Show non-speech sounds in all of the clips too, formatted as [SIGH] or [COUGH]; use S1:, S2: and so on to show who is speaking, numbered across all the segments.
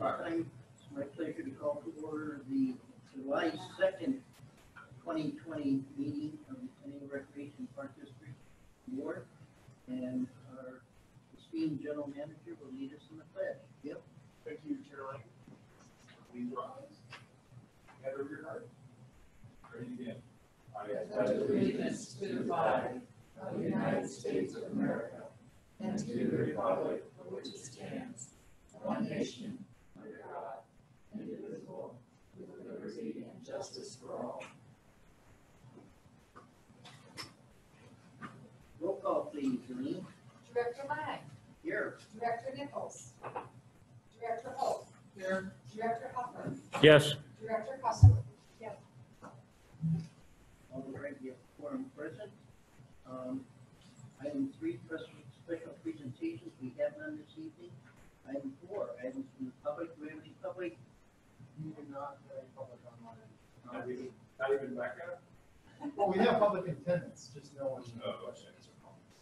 S1: time, it's my pleasure to call to order the July second, twenty twenty meeting of the Conejo Recreation Park District Board. And our esteemed general manager will lead us in the pledge. Yep.
S2: Thank you, Caroline. Please rise. Head over your heart. Ready begin.
S3: I pledge allegiance to the flag of the United States of America and to the republic for which it stands, one nation, under God, indivisible, with liberty and justice for all.
S1: Roll call, please, Janine.
S4: Director Lang,
S1: Here.
S4: Director Nichols, Director Holt,
S3: Here.
S4: Director Huffman,
S5: Yes,
S4: Director Custer. Yes.
S1: All right, we have quorum present. Um, Item three, special presentations, we have none this evening. Item four, items from the public, do we have any public?
S2: You would not public online.
S1: Not really.
S2: Not even Becca? Well, we have public attendance, just no one.
S6: Oh,
S2: questions or comments.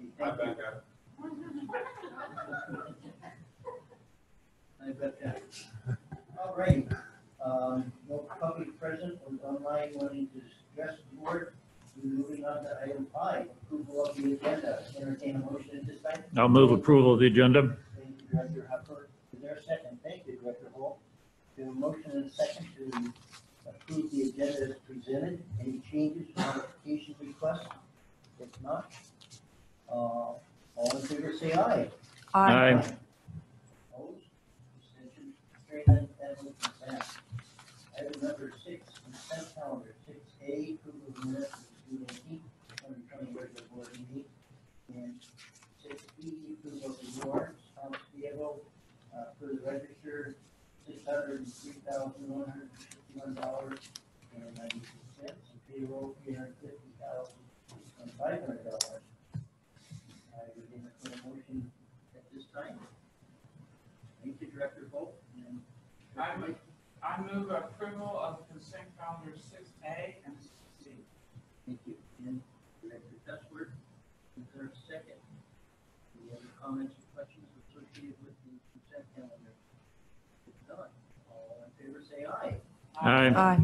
S1: Okay,
S6: Hi,
S1: thank you.
S6: Becca. [LAUGHS]
S1: I bet that. All right, um, no public present or online wanting to address the board. We're moving on to item five, approval of the agenda. Entertain a motion at this time.
S5: I'll move approval of the agenda.
S1: Thank you, Director Huffman. Is there a second? Thank you, Director Holt. We a motion and a second to approve the agenda as presented. Any changes, or modifications requests? If not, uh, all in favor, say aye.
S5: Aye.
S1: Opposed? Abstentions? Carried none, that motion passed. Item number six, consent calendar, six A, approval of minutes of the June eighteenth, twenty twenty regular board meeting. And six B, approval of the warrants, accounts payable, uh, for the register, six hundred and three thousand, one hundred and fifty-one dollars and ninety-six cents, and payroll, three hundred and fifty thousand, and five hundred dollars. I would entertain a motion at this time. Thank you, Director Holt, and.
S3: I move, I move approval of consent calendar six A and six C.
S1: Thank you. And Director Cuthbert, is there a second? Any other comments or questions associated with the consent calendar? If not, all in favor say aye.
S5: Aye.
S7: Aye.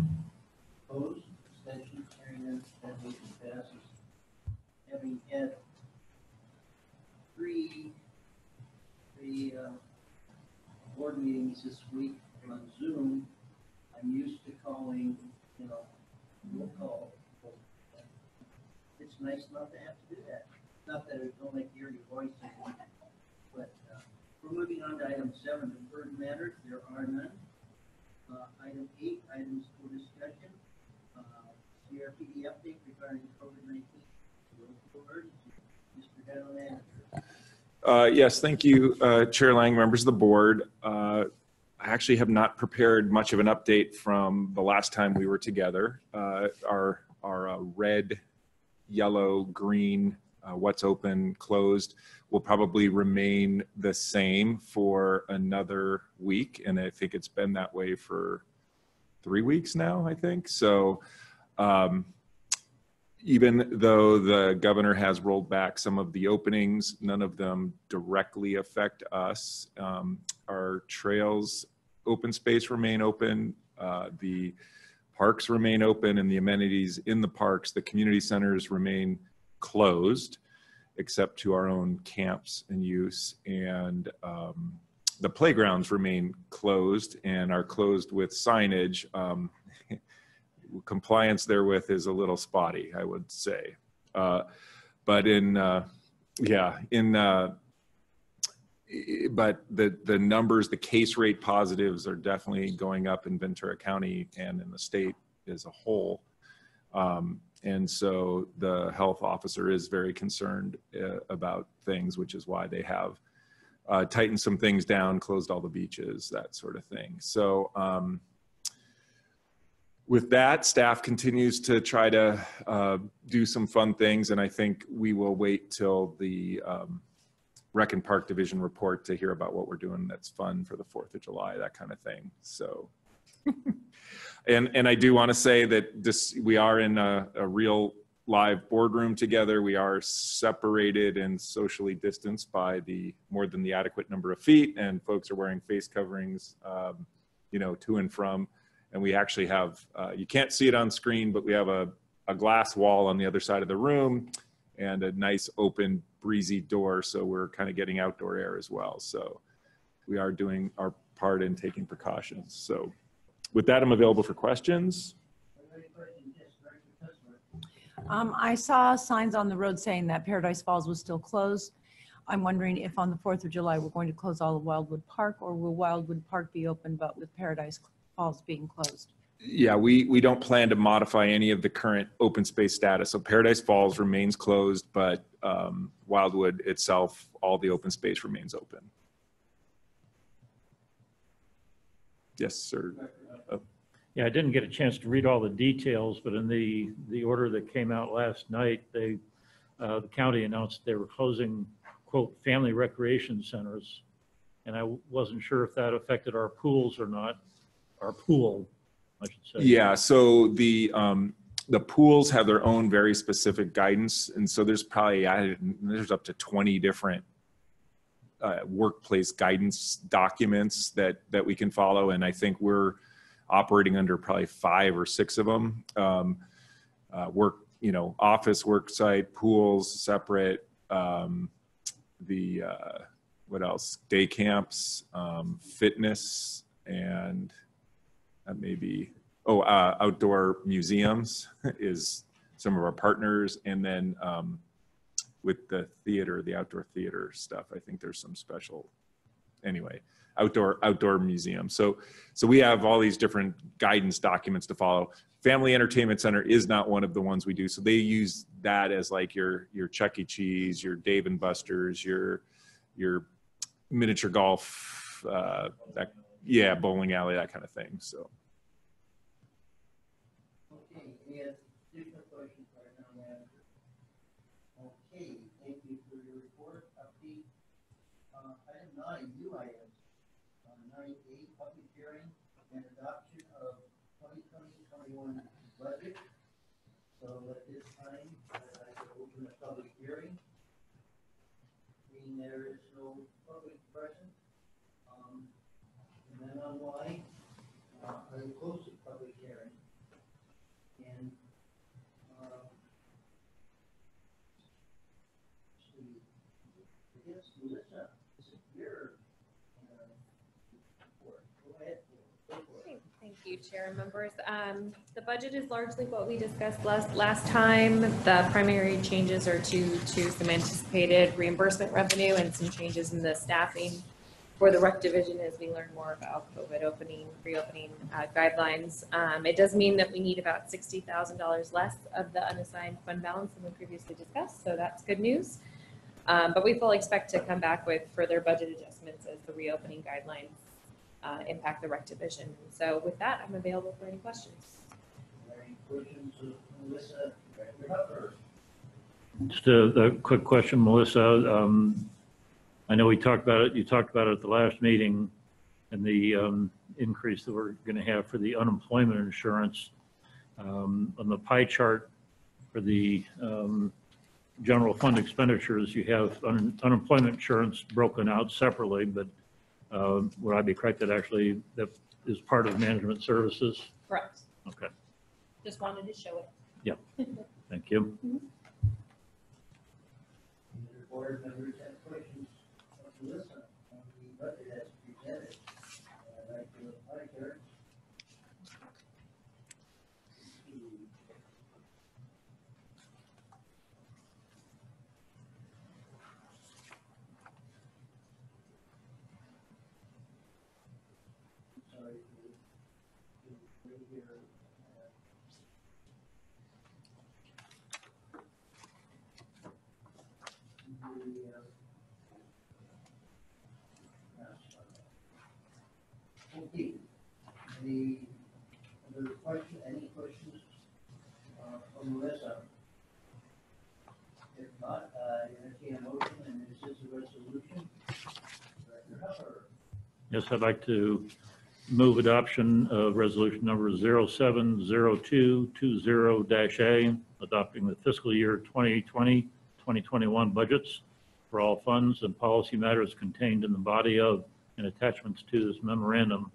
S1: Opposed, abstentions, carrying none, that motion passes. Having had three, three, uh, board meetings this week on Zoom, I'm used to calling, you know, roll call. It's nice not to have to do that. Not that it don't like to hear your voice, but, uh, we're moving on to item seven, deferred matters, there are none. Uh, item eight, items for discussion, uh, CRPD update regarding COVID nineteen. Mr. General Manager.
S6: Uh, Yes, thank you, uh, Chair Lang, members of the board. Uh, I actually have not prepared much of an update from the last time we were together. Uh, Our, our uh, red, yellow, green, uh, what's open, closed will probably remain the same for another week. And I think it's been that way for three weeks now, I think. So um, even though the governor has rolled back some of the openings, none of them directly affect us. Um, Our trails, open space remain open, uh, the parks remain open, and the amenities in the parks, the community centers remain closed, except to our own camps and use. And um, the playgrounds remain closed and are closed with signage. Um, compliance therewith is a little spotty, I would say. Uh, but in, uh, yeah, in, uh, but the, the numbers, the case rate positives are definitely going up in Ventura County and in the state as a whole. Um, and so the health officer is very concerned uh, about things, which is why they have uh, tightened some things down, closed all the beaches, that sort of thing. So, um, with that, staff continues to try to uh, do some fun things, and I think we will wait till the um, Rec and Park Division report to hear about what we're doing that's fun for the Fourth of July, that kind of thing. So, [LAUGHS] and and I do want to say that this we are in a, a real live boardroom together. We are separated and socially distanced by the more than the adequate number of feet, and folks are wearing face coverings, um, you know, to and from. And we actually have, uh, you can't see it on screen, but we have a, a glass wall on the other side of the room and a nice open breezy door. So we're kind of getting outdoor air as well. So we are doing our part in taking precautions. So with that, I'm available for questions.
S3: Um, I saw signs on the road saying that Paradise Falls was still closed. I'm wondering if on the 4th of July, we're going to close all of Wildwood Park, or will Wildwood Park be open, but with Paradise Falls being closed?
S6: Yeah, we, we don't plan to modify any of the current open space status. So Paradise Falls remains closed, but um, Wildwood itself, all the open space remains open. Yes, sir.
S5: Yeah, I didn't get a chance to read all the details, but in the, the order that came out last night, they, uh, the county announced they were closing, quote, family recreation centers. And I wasn't sure if that affected our pools or not, our pool, I should say.
S6: Yeah, so the, um, the pools have their own very specific guidance. And so there's probably, I, there's up to 20 different uh, workplace guidance documents that, that we can follow. And I think we're operating under probably five or six of them. Um, uh, work, you know, office, work site, pools, separate, um, the, uh, what else? Day camps, um, fitness, and uh, maybe, oh, uh, outdoor museums is some of our partners. And then um, with the theater, the outdoor theater stuff, I think there's some special, anyway, outdoor, outdoor museum. So, so we have all these different guidance documents to follow. Family Entertainment Center is not one of the ones we do. So they use that as like your, your Chuck E. Cheese, your Dave and Buster's, your, your miniature golf, uh, that, yeah, bowling alley, that kind of thing. So.
S1: Okay, any additional questions for our town? Okay, thank you for your report, update. Uh, item nine, new. Uh, nine A, public hearing and adoption of 2020-21 budget. So at this time, I'd like to open a public hearing. Being there is no public present, um, then uh, I public hearing. And, uh, uh.
S7: Thank you, Chair members. Um, The budget is largely what we discussed last, last time. The primary changes are to, to some anticipated reimbursement revenue and some changes in the staffing for the rec division as we learn more about COVID opening, reopening uh, guidelines. Um, It does mean that we need about $60,000 less of the unassigned fund balance than we previously discussed, so that's good news. Um, But we fully expect to come back with further budget adjustments as the reopening guidelines uh, impact the rec division. So with that, I'm available for any questions.
S5: Just a, a quick question, Melissa. Um, I know we talked about it, you talked about it at the last meeting and the, um, increase that we're going to have for the unemployment insurance. Um, on the pie chart for the, um, general fund expenditures, you have un- unemployment insurance broken out separately, but, uh, would I be correct that actually that is part of management services?
S7: Correct.
S5: Okay,
S7: Just wanted to show it. Yeah. [LAUGHS]
S5: Thank you.
S1: Any other board members have questions of Melissa on the budget as presented? Uh, I'd like to apply here. Sorry. to- to wait here, uh, the, uh, Okay, any other question, any questions, uh, from Melissa? If not, uh, entertain a motion, and this is a resolution. Director
S5: Yes, I'd like to move adoption of resolution number 070220-A, adopting the fiscal year 2020, 2021 budgets for all funds and policy matters contained in the body of and attachments to this memorandum.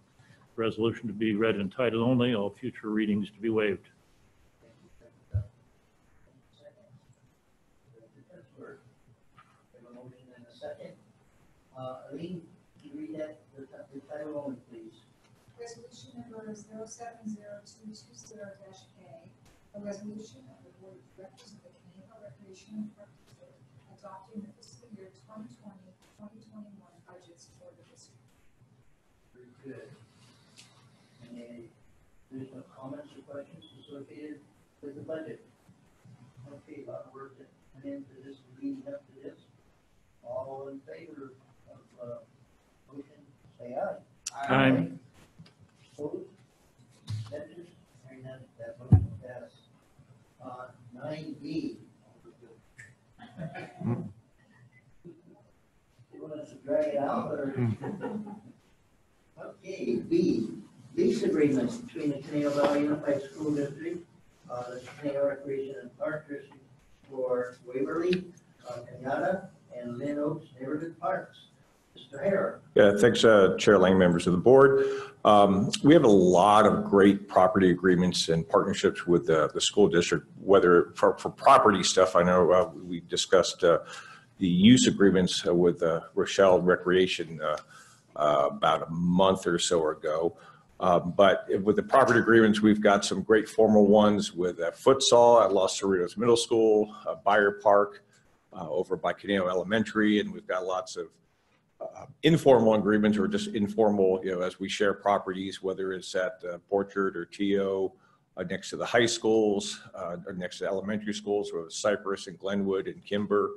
S5: Resolution to be read in title only, all future readings to be waived.
S1: Second. Uh, read that, the title only, please?
S4: Resolution number zero seven zero two two zero dash A, a resolution of the Board of Directors of the Conejo Recreation and Park District adopting the year 2020-2021 budgets for the district.
S1: Very good. Any additional comments or questions associated with the budget? Okay, a lot of work that went into this leading up to this. All in favor of uh, motion, say aye.
S5: Aye.
S1: Opposed? Hearing none, that motion passes. Uh, 9B straight up or? Okay, B, lease agreements between the Conejo Valley Unified School District, uh, the Conejo Recreation and Park District for Waverly, uh, Kenyatta, and Lynn Oaks Neighborhood Parks. Mr. Hare.
S8: Yeah, thanks, uh, Chair Lang, members of the board. Um, we have a lot of great property agreements and partnerships with uh, the school district, whether for, for property stuff, I know uh, we discussed uh, the use agreements with uh, Rochelle Recreation uh, uh, about a month or so ago. Uh, But with the property agreements, we've got some great formal ones with uh, futsal at Los Cerritos Middle School, uh, Beyer Park uh, over by Conejo Elementary, and we've got lots of uh, informal agreements or just informal, you know, as we share properties, whether it's at uh, or TO, uh, next to the high schools, uh, or next to elementary schools, or Cypress and Glenwood and Kimber,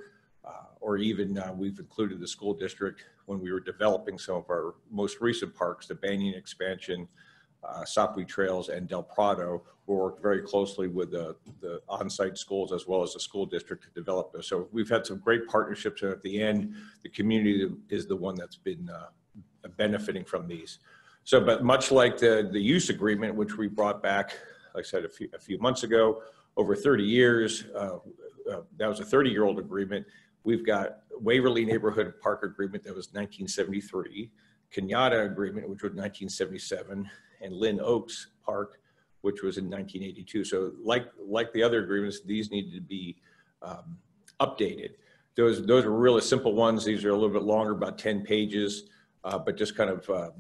S8: uh, or even uh, we've included the school district when we were developing some of our most recent parks, the Banyan expansion, uh, Trails and Del Prado, we worked very closely with the, the on-site schools as well as the school district to develop those. So we've had some great partnerships, and at the end, the community is the one that's been uh, benefiting from these. So, but much like the, the use agreement, which we brought back, like I said, a few, a few months ago, over 30 years, uh, uh, that was a 30-year-old agreement. We've got Waverly Neighborhood Park Agreement that was 1973, Kenyatta Agreement, which was 1977, and Lynn Oaks Park, which was in 1982. So like, like the other agreements, these needed to be um, updated. Those, those are really simple ones. These are a little bit longer, about 10 pages, uh, but just kind of uh,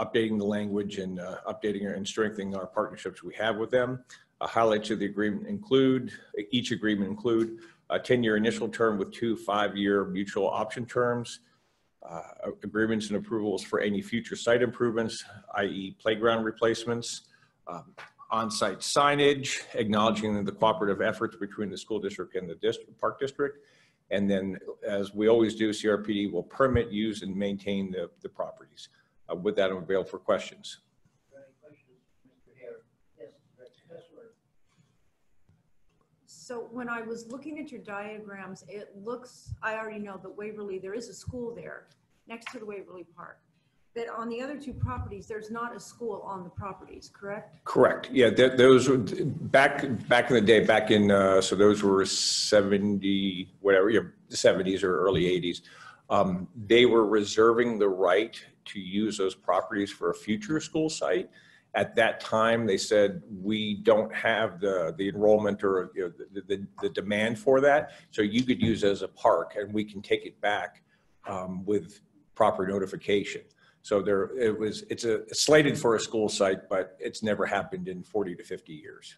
S8: updating the language and uh, updating and strengthening our partnerships we have with them. Uh, Highlights of the agreement include, each agreement include a 10-year initial term with two five-year mutual option terms, uh, agreements and approvals for any future site improvements, i.e. playground replacements, um, on-site signage, acknowledging the cooperative efforts between the school district and the district, park district. And then, as we always do, CRPD will permit, use, and maintain the, the properties. Uh, With that, I'm available for questions.
S1: Any questions, Mr. Hare? Yes, Director Kessler.
S3: So when I was looking at your diagrams, it looks, I already know that Waverly, there is a school there next to the Waverly Park. But on the other two properties, there's not a school on the properties, correct?
S8: Correct. Yeah, th- those, were back, back in the day, back in, uh, so those were 70, whatever, yeah, 70s or early 80s. Um, They were reserving the right to use those properties for a future school site. At that time, they said, we don't have the, the enrollment or, you know, the, the, the demand for that. So you could use it as a park and we can take it back um, with proper notification. So there, it was, it's a slated for a school site, but it's never happened in 40 to 50 years.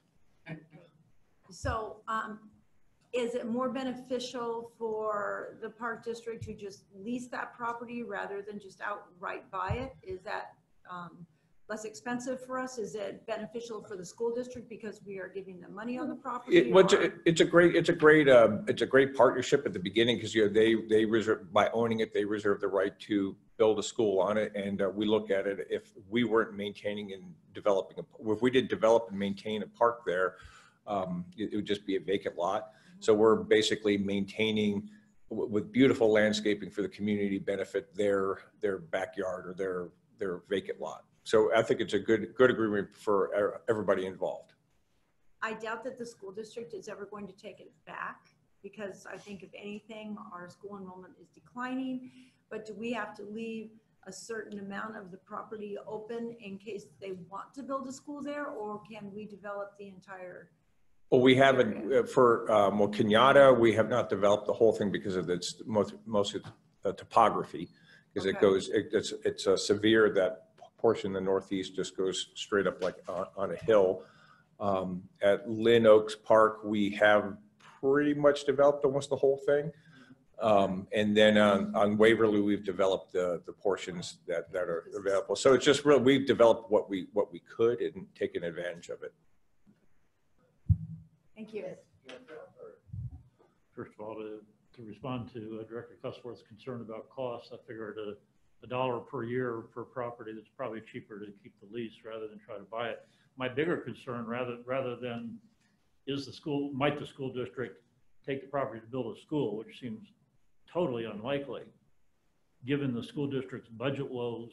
S3: So um, is it more beneficial for the park district to just lease that property rather than just outright buy it? Is that um, less expensive for us? Is it beneficial for the school district because we are giving them money on the property?
S8: It, well, it's,
S3: or-
S8: a- it's a great, it's a great, uh, it's a great partnership at the beginning because, you know, they, they reserve, by owning it, they reserve the right to build a school on it. And uh, we look at it, if we weren't maintaining and developing, a- if we didn't develop and maintain a park there, um, it it would just be a vacant lot. So we're basically maintaining w- with beautiful landscaping for the community benefit their, their backyard or their, their vacant lot. So I think it's a good, good agreement for everybody involved.
S9: I doubt that the school district is ever going to take it back because I think if anything, our school enrollment is declining. But do we have to leave a certain amount of the property open in case they want to build a school there? Or can we develop the entire?
S8: Well, we haven't, uh, for, um, well, Kenyatta, we have not developed the whole thing because of its, most, most of the topography. Because it goes, it- it's, it's a severe, that portion in the northeast just goes straight up like on, on a hill. Um, At Lynn Oaks Park, we have pretty much developed almost the whole thing. Um, And then on, on Waverly, we've developed the, the portions that, that are available. So it's just real, we've developed what we, what we could and taken advantage of it.
S9: Thank you.
S5: First of all, to, to respond to uh, Director Cusworth's concern about costs, I figured a, a dollar per year per property, that's probably cheaper to keep the lease rather than try to buy it. My bigger concern, rather, rather than, is the school, might the school district take the property to build a school, which seems totally unlikely. Given the school district's budget woes,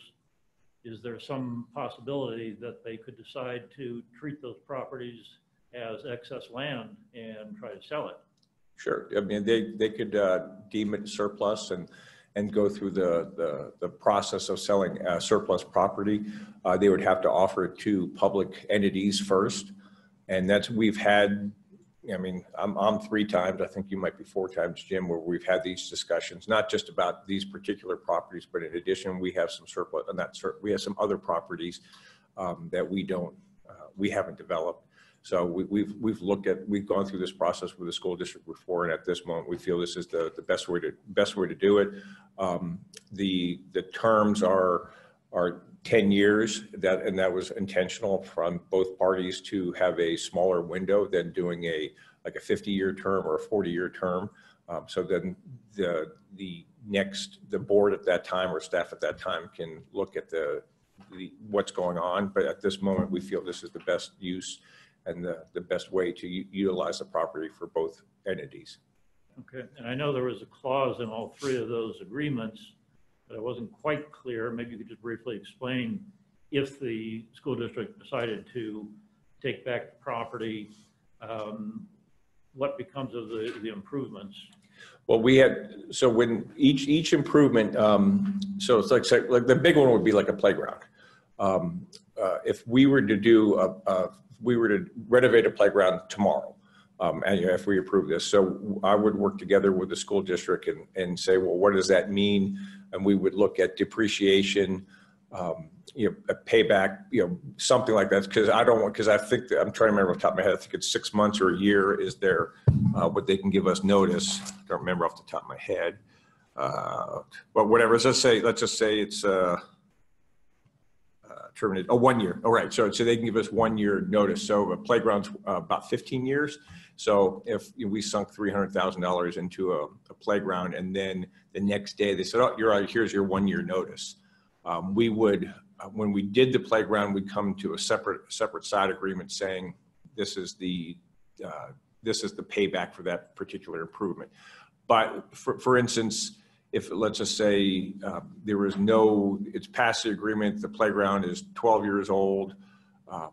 S5: is there some possibility that they could decide to treat those properties as excess land and try to sell it?
S8: Sure. I mean, they, they could uh, deem it surplus and, and go through the, the, the process of selling uh, surplus property. Uh, They would have to offer it to public entities first. And that's, we've had, I mean, I'm, I'm three times, I think you might be four times, Jim, where we've had these discussions, not just about these particular properties, but in addition, we have some surplus, and cer- we have some other properties um, that we don't, uh, we haven't developed. So we, we've, we've looked at, we've gone through this process with the school district before, and at this moment, we feel this is the, the best way to, best way to do it. Um, The, the terms are, are 10 years, that, and that was intentional from both parties to have a smaller window than doing a, like a 50-year term or a 40-year term. Um, So then the, the next, the board at that time or staff at that time can look at the, the, what's going on. But at this moment, we feel this is the best use and the, the best way to utilize the property for both entities.
S5: Okay, and I know there was a clause in all three of those agreements, but I wasn't quite clear. Maybe you could just briefly explain if the school district decided to take back the property, um, what becomes of the, the improvements?
S8: Well, we had, so when each, each improvement, um, so it's like, like the big one would be like a playground. Um, uh, If we were to do, a, a- we were to renovate a playground tomorrow, um, and if we approve this, so I would work together with the school district and, and say, well, what does that mean? And we would look at depreciation, um, you know, a payback, you know, something like that, because I don't want, because I think, that- I'm trying to remember off the top of my head, I think it's six months or a year is there uh, what they can give us notice. I Don't remember off the top of my head. Uh, But whatever, let's just say, let's just say it's, uh, uh, terminated, oh, one year, all right, so, so they can give us one year notice, so a playground's uh, about 15 years. So if you know, we sunk $300,000 into a, a playground and then the next day they said, oh, you're right, here's your one year notice. Um, We would, uh, when we did the playground, we'd come to a separate, separate side agreement saying, this is the, uh, this is the payback for that particular improvement. But for, for instance, if, let's just say, um, there was no, it's past the agreement, the playground is 12 years old, um,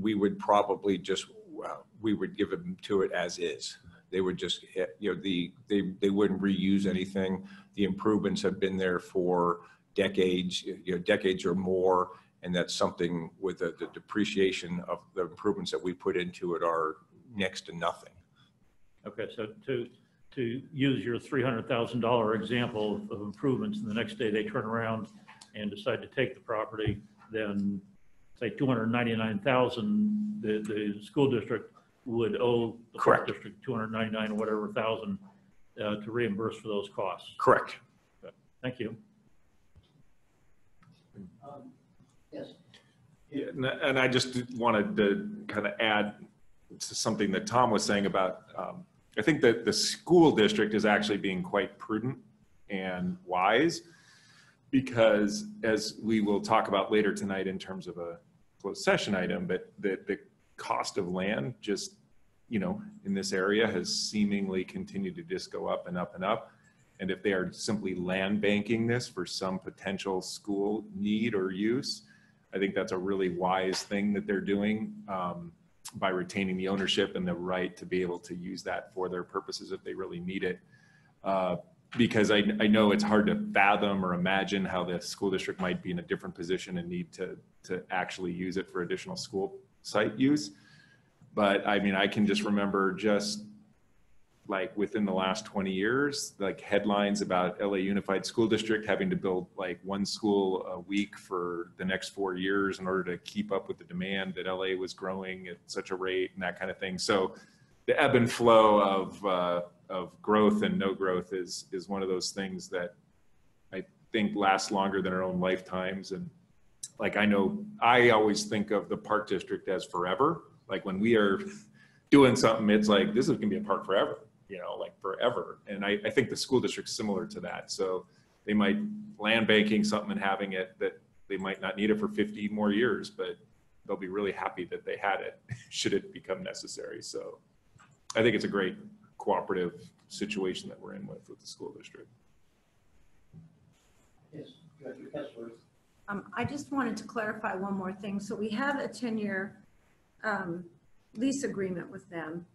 S8: we would probably just, well, we would give them to it as is. They would just, you know, the, they, they wouldn't reuse anything. The improvements have been there for decades, you know, decades or more. And that's something with the the depreciation of the improvements that we put into it are next to nothing.
S5: Okay, so to, to use your $300,000 example of improvements, and the next day they turn around and decide to take the property, then say 299,000, the, the school district would owe the park
S8: Correct.
S5: district 299 or whatever thousand uh, to reimburse for those costs.
S8: Correct.
S5: Thank you.
S1: Um, Yes,
S6: Yeah, and- and I just wanted to kind of add to something that Tom was saying about, um, I think that the school district is actually being quite prudent and wise because as we will talk about later tonight in terms of a closed session item, but the, the cost of land just, you know, in this area has seemingly continued to just go up and up and up. And if they are simply land banking this for some potential school need or use, I think that's a really wise thing that they're doing um, by retaining the ownership and the right to be able to use that for their purposes if they really need it. Uh, Because I, I know it's hard to fathom or imagine how the school district might be in a different position and need to, to actually use it for additional school site use. But I mean, I can just remember just like within the last 20 years, like headlines about LA Unified School District having to build like one school a week for the next four years in order to keep up with the demand that LA was growing at such a rate and that kind of thing. So the ebb and flow of, uh, of growth and no growth is, is one of those things that I think lasts longer than our own lifetimes. And like, I know, I always think of the park district as forever. Like when we are doing something, it's like, this is gonna be a park forever you know, like forever. And I, I think the school district's similar to that. So they might land banking something and having it that they might not need it for 50 more years, but they'll be really happy that they had it [LAUGHS] should it become necessary. So I think it's a great cooperative situation that we're in with, with the school district.
S1: Yes, Director Kessler.
S9: Um, I just wanted to clarify one more thing. So we have a 10-year um, lease agreement with them,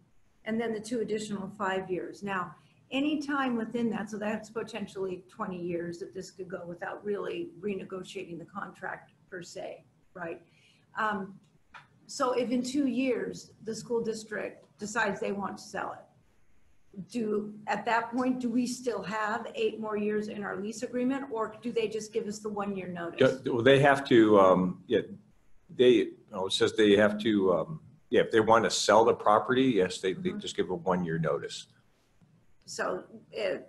S9: and then the two additional five years. Now, any time within that, so that's potentially 20 years that this could go without really renegotiating the contract per se, right? Um, So if in two years, the school district decides they want to sell it, do, at that point, do we still have eight more years in our lease agreement? Or do they just give us the one-year notice?
S8: Yeah, Well, they have to, um, yeah, they, oh, it says they have to, um, yeah, if they want to sell the property, yes, they, they
S9: Mhm.
S8: just give a one-year notice.
S9: So eh,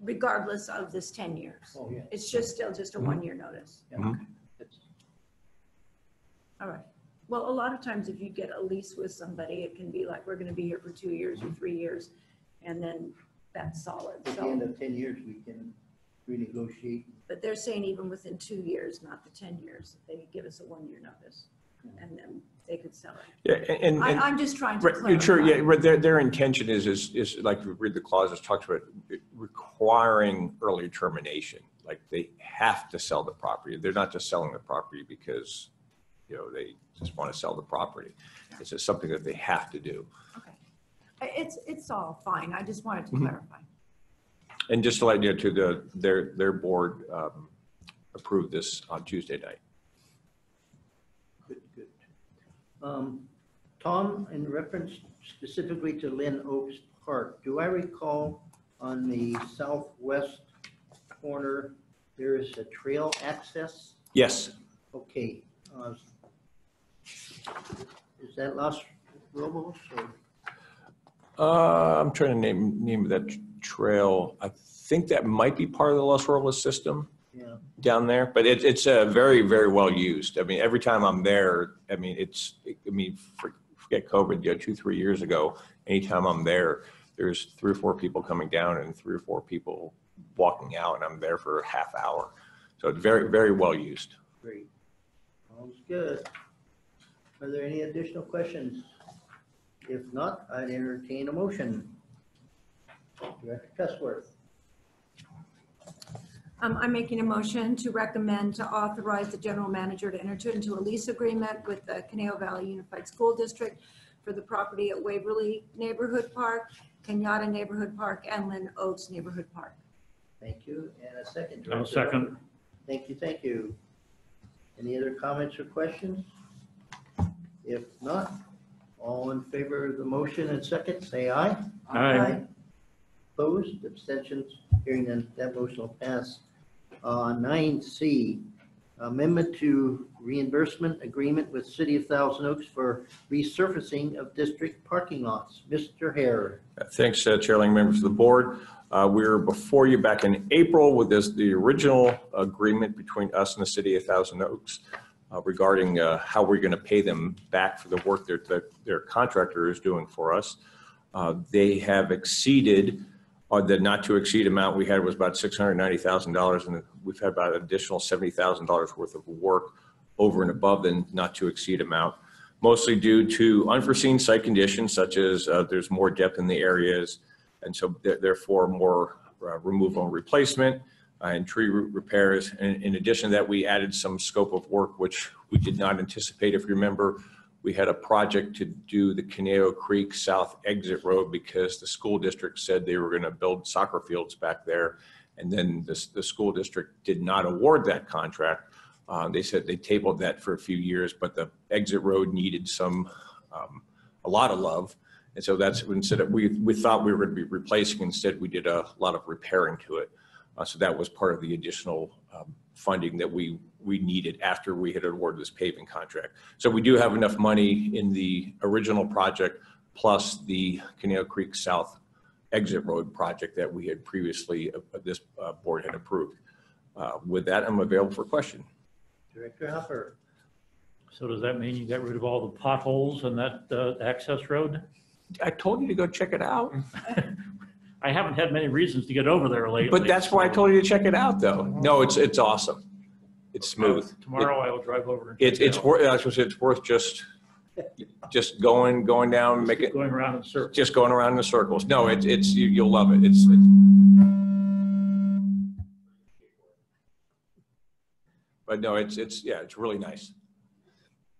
S9: regardless of this 10 years,
S1: Oh, yeah.
S9: it's just still just a
S8: Mhm.
S9: one-year notice?
S1: yeah.
S8: Mhm.
S1: That's-
S9: All right. Well, a lot of times if you get a lease with somebody, it can be like, we're going to be here for two years or three years, and then that's solid.
S1: At the end
S9: So,
S1: of ten years, we can renegotiate.
S9: but they're saying even within two years, not the 10 years, they give us a one-year notice, and then they could sell it.
S8: Yeah, and,
S9: I,
S8: and,
S9: I'm just trying to
S8: right,
S9: clarify.
S8: sure, yeah, right, their, their intention is, is, is like we read the clauses, talks about requiring early termination. Like they have to sell the property. They're not just selling the property because, you know, they just want to sell the property. It's just something that they have to do.
S9: Okay. I- It's, it's all fine. I just wanted to
S8: Mhm.
S9: clarify.
S8: And just to let you know, to the, their, their board um, approved this on Tuesday night.
S1: Good, good. Um, Tom, in reference specifically to Lynn Oaks Park, do I recall on the southwest corner, there is a trail access?
S8: Yes,
S1: Okay. uh, Is that Los Robles or?
S8: uh, I'm trying to name, name that trail. I think that might be part of the Los Robles system.
S1: Yeah,
S8: down there, but it, it's uh, very, very well used. I mean, every time I'm there, I mean, it's, I mean, forget COVID, you know, two, three years ago, anytime I'm there, there's three or four people coming down and three or four people walking out, and I'm there for a half hour. So it's very, very well used.
S1: great. Sounds good. Are there any additional questions? If not, I'd entertain a motion. Director Cusworth.
S9: Um, I'm making a motion to recommend to authorize the general manager to enter into a lease agreement with the Conejo Valley Unified School District for the property at Waverly Neighborhood Park, Kenyatta Neighborhood Park, and Lynn Oaks Neighborhood Park.
S1: Thank you. And a second.
S5: I'll
S1: Director
S5: second.
S1: Hubbard. Thank you, thank you. Any other comments or questions? If not, all in favor of the motion and second, say aye.
S5: Aye.
S1: Opposed, abstentions, hearing none, that motion will pass. Uh, Nine C, amendment to reimbursement agreement with City of Thousand Oaks for resurfacing of district parking lots. Mr. Hare.
S8: Thanks, uh, Chair Lang, members of the board. Uh, We were before you back in April with this, the original agreement between us and the city of Thousand Oaks uh, regarding uh, how we're going to pay them back for the work that that their contractor is doing for us. Uh, They have exceeded, or the not to exceed amount we had was about $690,000, and we've had about an additional $70,000 worth of work over and above the not to exceed amount mostly due to unforeseen site conditions such as uh, there's more depth in the areas and so there- therefore more uh, removal and replacement. uh, and tree root repairs. And in addition to that, we added some scope of work, which we did not anticipate. If you remember, we had a project to do the Conejo Creek South Exit Road because the school district said they were going to build soccer fields back there. And then the, the school district did not award that contract. Uh, They said they tabled that for a few years, but the exit road needed some, um, a lot of love. And so that's, instead of, we, we thought we were going to be replacing, instead we did a lot of repairing to it. Uh, So that was part of the additional um, funding that we, we needed after we had awarded this paving contract. So we do have enough money in the original project plus the Conejo Creek South Exit Road project that we had previously, uh, this uh, board had approved. Uh, With that, I'm available for question.
S1: Director Hopper.
S5: So does that mean you got rid of all the potholes in that uh, access road?
S8: I told you to go check it out, [LAUGHS]
S5: I haven't had many reasons to get over there lately.
S8: but that's why I told you to check it out, though. No, it's, it's awesome. It's smooth.
S5: Tomorrow I will drive over. and check
S8: It's,
S5: it
S8: it's,
S5: out.
S8: wor- I was gonna say, it's worth just, just going, going down, make it,
S5: Going around in circles.
S8: just going around in circles. No, it's, it's, you- you'll love it. It's, it's- but no, it's, it's, yeah, it's really nice.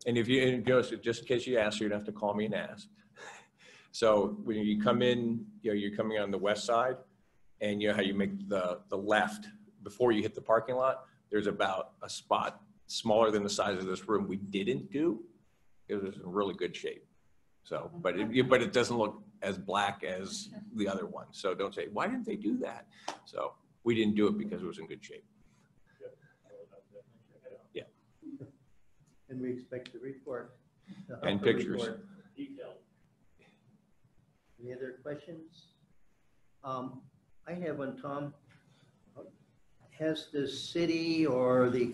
S8: And if you, and just, just in case you ask, you'd have to call me and ask. So when you come in, you know, you're coming on the west side and you know how you make the, the left before you hit the parking lot, there's about a spot smaller than the size of this room we didn't do. It was in really good shape. So, but it, but it doesn't look as black as the other one. So don't say, why didn't they do that? So we didn't do it because it was in good shape. Yeah.
S1: And we expect the report. the
S8: And pictures.
S1: report. Any other questions? Um, I have one, Tom. Has the city or the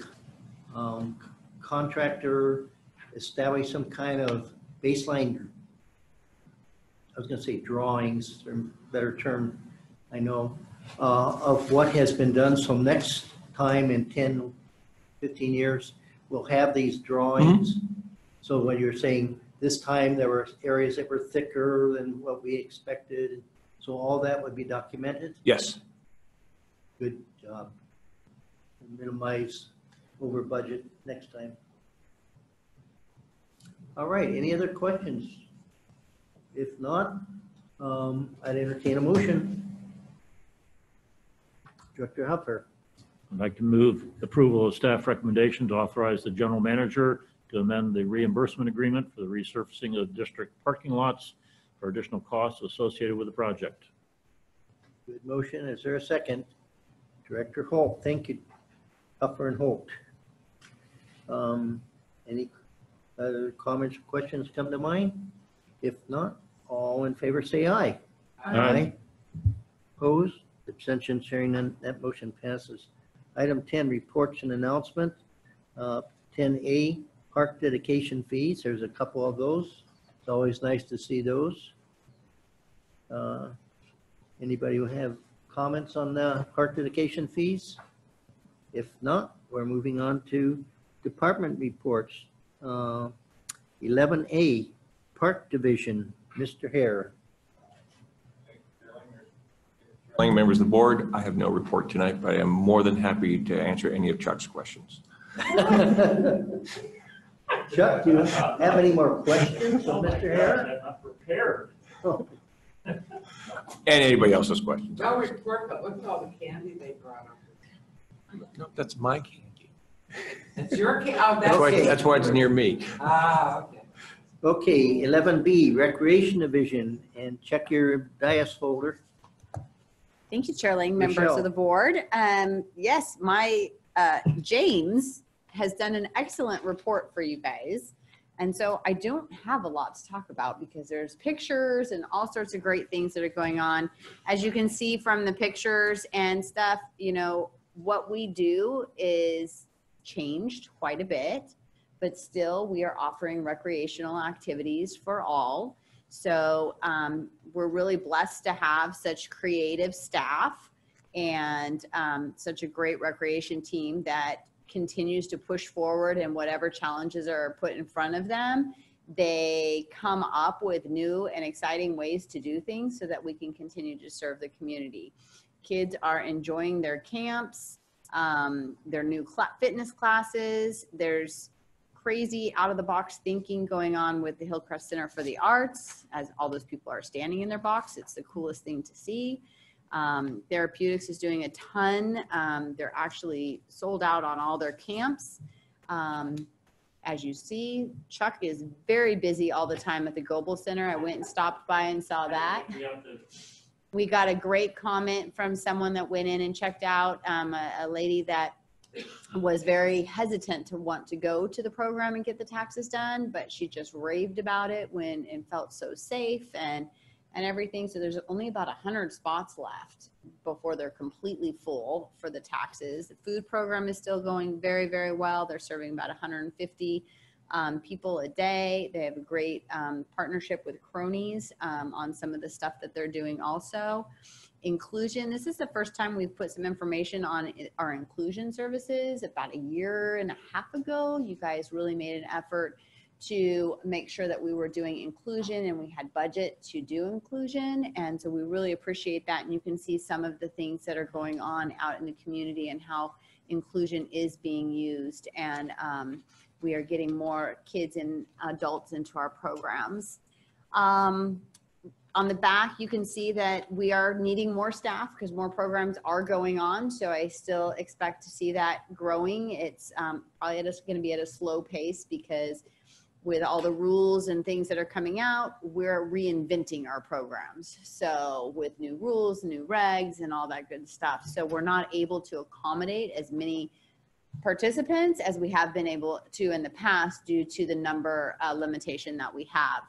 S1: um, contractor established some kind of baseline? I was gonna say drawings, or better term, I know, uh, of what has been done. So next time in 10, 15 years, we'll have these drawings. So when you're saying this time there were areas that were thicker than what we expected, so all that would be documented?
S8: Yes.
S1: Good job. Minimize over budget next time. All right, any other questions? If not, um, I'd entertain a motion. Director Hupper,
S5: I'd like to move approval of staff recommendation to authorize the general manager to amend the reimbursement agreement for the resurfacing of district parking lots for additional costs associated with the project.
S1: good motion. Is there a second? Director Holt, thank you. Hupper and Holt. Um, any other comments, or questions come to mind? If not, all in favor say aye.
S5: Aye.
S1: Opposed, abstention, hearing none, that motion passes. Item 10, reports and announcement. Uh, 10A, park dedication fees, there's a couple of those. It's always nice to see those. Uh, Anybody who have comments on the park dedication fees? If not, we're moving on to department reports. Uh, 11A, Park Division, Mr. Hare.
S8: Young members of the board, I have no report tonight, but I am more than happy to answer any of Chuck's questions. [LAUGHS]
S1: Chuck, do you have any more questions of Mr. Hare?
S5: I'm not prepared.
S8: And anybody else's questions.
S3: No report, but look at all the candy they brought up.
S8: No, That's my candy.
S3: It's your ca, oh,
S8: That's why,
S1: Okay.
S8: that's why it's near me.
S3: Ah, okay.
S1: Okay, 11B, Recreation Division, and check your dias folder.
S10: Thank you, Chair Lang, members
S1: Michelle.
S10: of the board. Um, yes, my, uh, James has done an excellent report for you guys. And so I don't have a lot to talk about because there's pictures and all sorts of great things that are going on. As you can see from the pictures and stuff, you know, what we do is changed quite a bit, but still we are offering recreational activities for all. So um, we're really blessed to have such creative staff and um, such a great recreation team that continues to push forward and whatever challenges are put in front of them, they come up with new and exciting ways to do things so that we can continue to serve the community. Kids are enjoying their camps, um, their new cla- fitness classes. There's crazy out of the box thinking going on with the Hillcrest Center for the Arts as all those people are standing in their box. It's the coolest thing to see. Um, Therapeutics is doing a ton. Um, they're actually sold out on all their camps. Um, as you see, Chuck is very busy all the time at the Goebel Center. I went and stopped by and saw that. We got a great comment from someone that went in and checked out, um, a, a lady that was very hesitant to want to go to the program and get the taxes done, but she just raved about it when, and felt so safe and, and everything. So there's only about hundred spots left before they're completely full for the taxes. The food program is still going very, very well. They're serving about 150 um, people a day. They have a great um, partnership with Cronies um, on some of the stuff that they're doing also. Inclusion, this is the first time we've put some information on our inclusion services. About a year and a half ago, you guys really made an effort to make sure that we were doing inclusion and we had budget to do inclusion. And so we really appreciate that. And you can see some of the things that are going on out in the community and how inclusion is being used. And um, we are getting more kids and adults into our programs. Um, on the back, you can see that we are needing more staff because more programs are going on. So I still expect to see that growing. It's um, probably going to be at a slow pace because with all the rules and things that are coming out, we're reinventing our programs. So with new rules, new regs and all that good stuff. So we're not able to accommodate as many participants as we have been able to in the past due to the number uh, limitation that we have.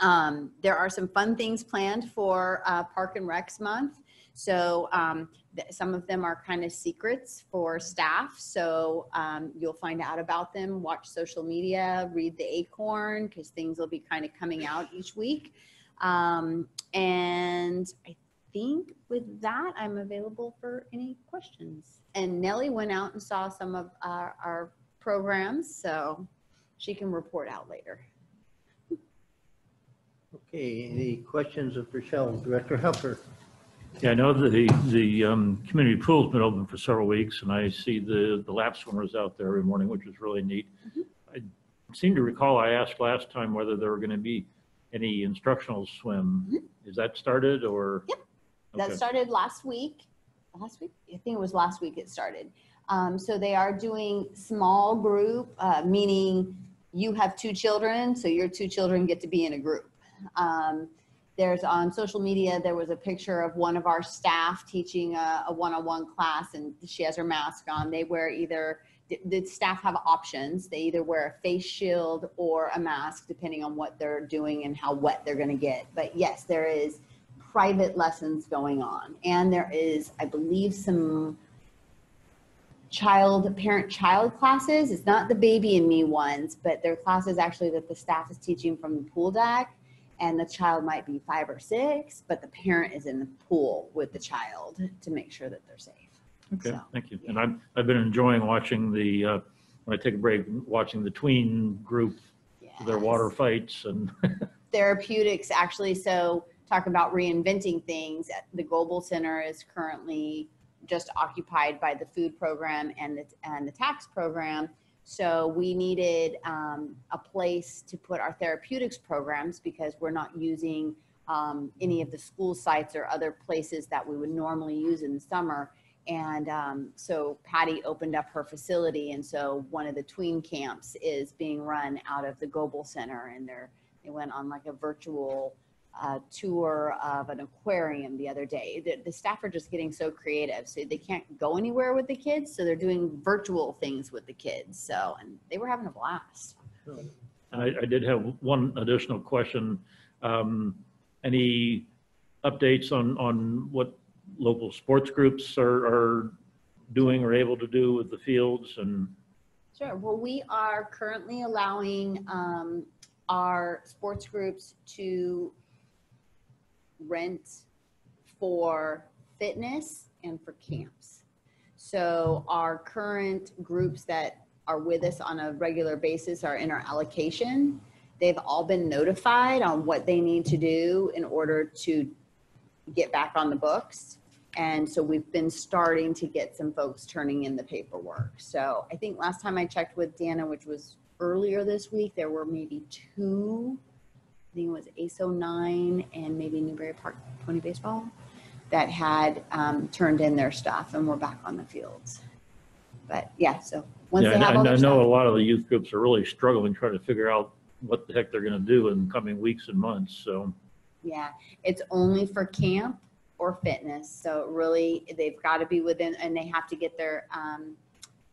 S10: Um, there are some fun things planned for uh, Park and Recs Month. So um, some of them are kind of secrets for staff. So um, you'll find out about them, watch social media, read the Acorn, because things will be kind of coming out each week. Um, and I think with that, I'm available for any questions. And Nellie went out and saw some of our, our programs, so she can report out later.
S1: Okay, any questions of Rochelle, Director Helper?
S5: Yeah, I know the, the um, community pool's been open for several weeks, and I see the, the lap swimmers out there every morning, which is really neat. I seem to recall I asked last time whether there were going to be any instructional swim. Is that started, or?
S10: Yep. That
S5: Okay.
S10: started last week. Last week? I think it was last week it started. Um, so they are doing small group, uh, meaning you have two children, so your two children get to be in a group. Um, there's on social media, there was a picture of one of our staff teaching a, a one-on-one class and she has her mask on. They wear either, the, the staff have options. They either wear a face shield or a mask, depending on what they're doing and how wet they're gonna get. But yes, there is private lessons going on. And there is, I believe, some child, parent-child classes. It's not the baby and me ones, but they're classes actually that the staff is teaching from the pool deck. And the child might be five or six, but the parent is in the pool with the child to make sure that they're safe.
S5: Okay,
S10: So,
S5: thank you. And I've, I've been enjoying watching the, uh, when I take a break, watching the tween group, their water fights and, [LAUGHS]
S10: therapeutics actually so talk about reinventing things. The Goebel Center is currently just occupied by the food program and the, and the tax program. So we needed um, a place to put our therapeutics programs because we're not using um, any of the school sites or other places that we would normally use in the summer. And um, so Patty opened up her facility, and so one of the tween camps is being run out of the Goebel Center, and they're they went on like a virtual uh, tour of an aquarium the other day. The, the staff are just getting so creative, so they can't go anywhere with the kids, so they're doing virtual things with the kids. So, and they were having a blast.
S5: and I, I did have one additional question. Um, Any updates on, on what local sports groups are, are doing or able to do with the fields and?
S10: Sure. Well, we are currently allowing um, our sports groups to rent for fitness and for camps. So our current groups that are with us on a regular basis are in our allocation. They've all been notified on what they need to do in order to get back on the books. And so we've been starting to get some folks turning in the paperwork. So I think last time I checked with Dana, which was earlier this week, there were maybe two. I think it was ASO nine and maybe Newbury Park Pony Baseball that had um, turned in their stuff and we're back on the fields. But yeah, so once
S5: Yeah,
S10: they
S5: and
S10: have all
S5: I know a lot of the youth groups are really struggling trying to figure out what the heck they're going to do in coming weeks and months, so.
S10: Yeah, it's only for camp or fitness. So really, they've got to be within, and they have to get their, um,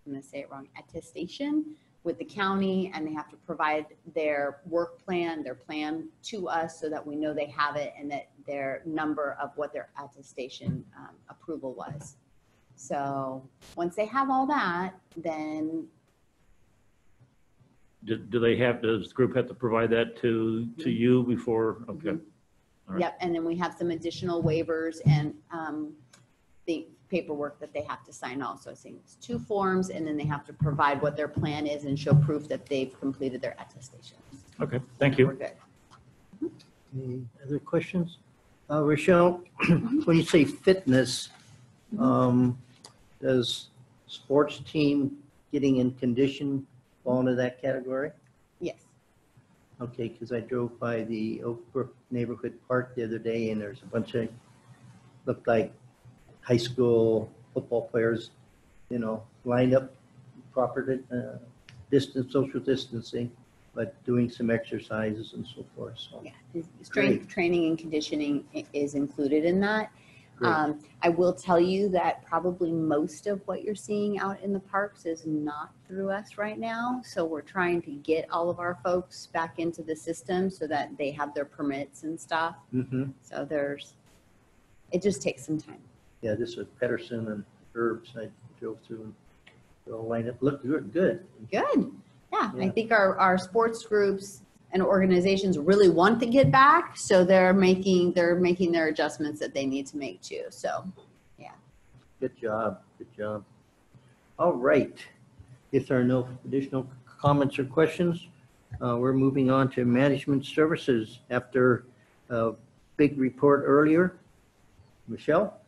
S10: I'm gonna say it wrong, attestation with the county, and they have to provide their work plan, their plan to us so that we know they have it and that their number of what their attestation um, approval was. So, once they have all that, then
S5: Do, do they have, does the group have to provide that to, to you before? Okay. All right.
S10: Yep, and then we have some additional waivers and um, the paperwork that they have to sign also. So it's two forms, and then they have to provide what their plan is and show proof that they've completed their attestation.
S5: Okay, thank
S10: We're
S5: you.
S10: good.
S1: Any other questions? Uh, Rochelle, [CLEARS THROAT] when you say fitness, um, does sports team getting in condition fall into that category?
S10: Yes,
S1: Okay, because I drove by the Oak Brook Neighborhood Park the other day and there's a bunch of, looked like high school football players, you know, lined up proper uh, distance, social distancing, but doing some exercises and so forth, so.
S10: yeah. Strength training and conditioning is included in that. Um, I will tell you that probably most of what you're seeing out in the parks is not through us right now. So we're trying to get all of our folks back into the system so that they have their permits and stuff.
S1: Mm-hmm.
S10: So there's, it just takes some time.
S1: Yeah, this was Pedersen and Herbs I drove through and they all lined up, looked good, good.
S10: Good. Yeah, I think our, our sports groups and organizations really want to get back. So they're making, they're making their adjustments that they need to make too. So, yeah.
S1: Good job, good job. All right. If there are no additional comments or questions, uh, we're moving on to management services after a big report earlier. Michelle,